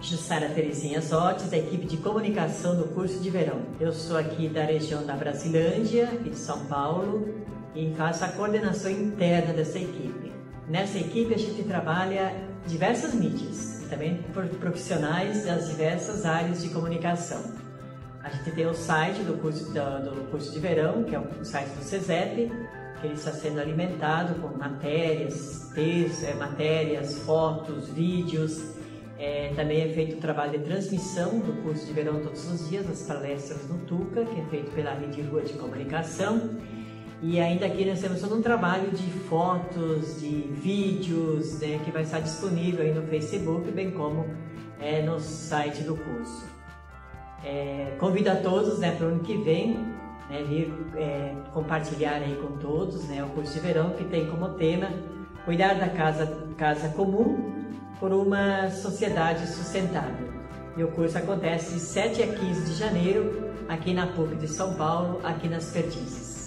Jussara Terezinha Zotes, da equipe de comunicação do curso de verão. Eu sou aqui da região da Brasilândia, aqui de São Paulo, e faço a coordenação interna dessa equipe. Nessa equipe a gente trabalha diversas mídias, também por profissionais das diversas áreas de comunicação. A gente tem o site do curso, do, curso de verão, que é o site do CESEP, que ele está sendo alimentado com matérias, textos, é, matérias, fotos, vídeos. É, também é feito o trabalho de transmissão do curso de verão todos os dias, as palestras no Tuca, que é feito pela Rede Rua de Comunicação. E ainda aqui nós temos todo um trabalho de fotos, de vídeos, né, que vai estar disponível aí no Facebook, bem como é, no site do curso. É, convido a todos né, para o ano que vem né, vir é, compartilhar aí com todos né, o curso de verão que tem como tema cuidar da casa, casa comum por uma sociedade sustentável. O curso acontece de 7 a 15 de janeiro aqui na PUC de São Paulo, aqui nas Perdizes.